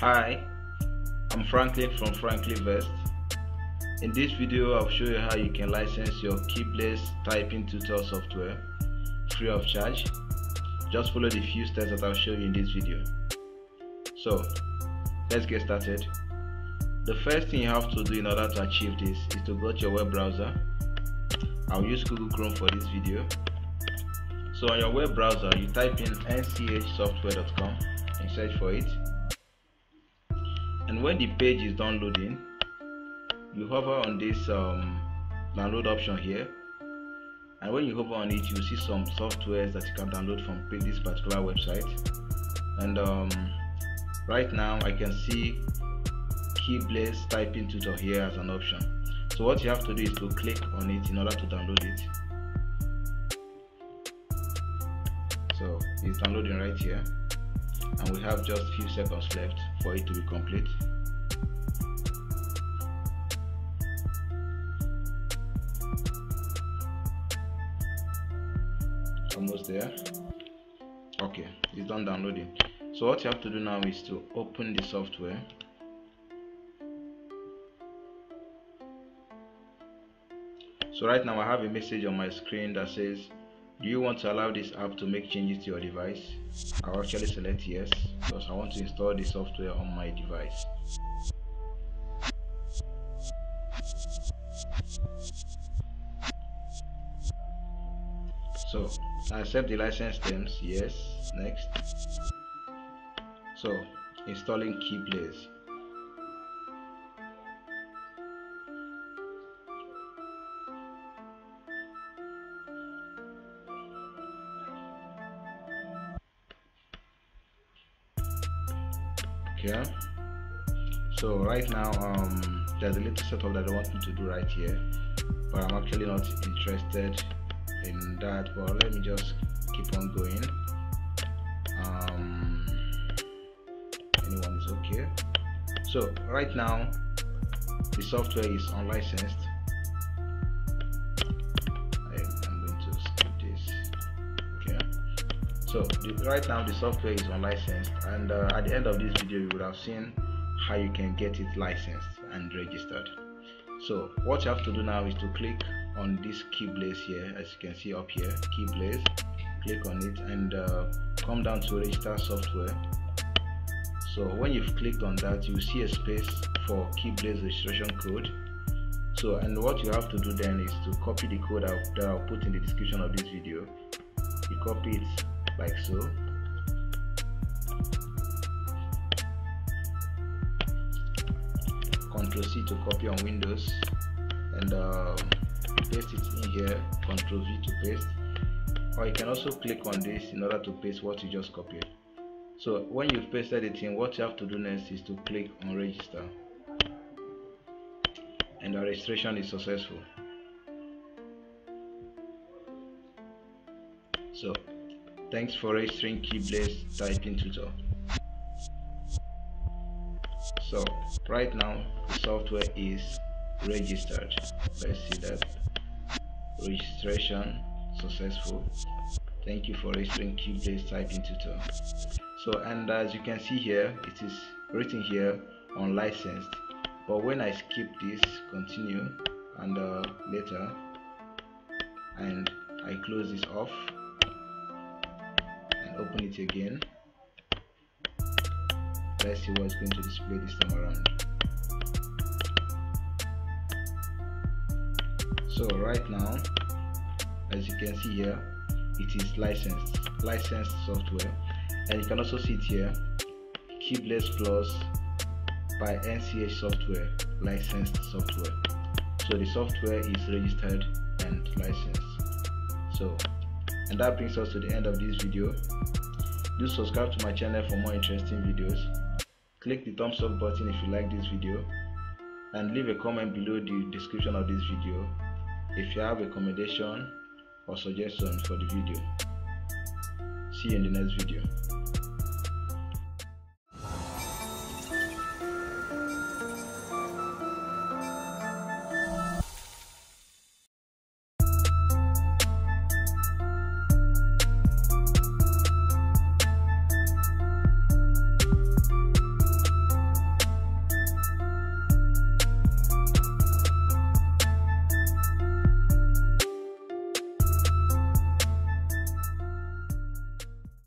Hi, I'm Franklin from Frankly Versed. In this video, I'll show you how you can license your Keyblaze typing tutor software free of charge. Just follow the few steps that I'll show you in this video. So, let's get started. The first thing you have to do in order to achieve this is to go to your web browser. I'll use Google Chrome for this video. So on your web browser, you type in nchsoftware.com and search for it. And when the page is downloading, you hover on this um, download option here. And when you hover on it, you see some softwares that you can download from this particular website. And um, right now, I can see Keyblaze typing tutor here as an option. So what you have to do is to click on it in order to download it. So it's downloading right here and we have just few seconds left for it to be complete. Almost there. Okay, it's done downloading. So what you have to do now is to open the software So right now I have a message on my screen that says do you want to allow this app to make changes to your device? I'll actually select yes because I want to install the software on my device. So I accept the license terms, yes, next. So installing key Keyblaze. So right now um there's a little setup that I want me to do right here but I'm actually not interested in that but let me just keep on going. Um anyone is okay. So right now the software is unlicensed so the, right now the software is unlicensed and uh, at the end of this video you would have seen how you can get it licensed and registered. So what you have to do now is to click on this Keyblaze here as you can see up here Keyblaze. Click on it and uh, come down to register software. So when you've clicked on that you see a space for Keyblaze registration code. So and what you have to do then is to copy the code that I'll put in the description of this video. You copy it like so. Ctrl C to copy on Windows. And um, paste it in here. Ctrl V to paste. Or you can also click on this in order to paste what you just copied. So when you've pasted it in what you have to do next is to click on register. And the registration is successful. So Thanks for registering Keyblaze typing tutor. So right now the software is registered. Let's see that registration successful. Thank you for registering Keyblaze typing tutor. So and as you can see here, it is written here unlicensed. But when I skip this, continue and uh, later, and I close this off open it again. Let's see what's going to display this time around. So right now as you can see here it is licensed licensed software. And you can also see it here Keyblaze Plus by NCH Software licensed software. So the software is registered and licensed. So and that brings us to the end of this video. Do subscribe to my channel for more interesting videos. Click the thumbs up button if you like this video. And leave a comment below the description of this video if you have a recommendation or suggestion for the video. See you in the next video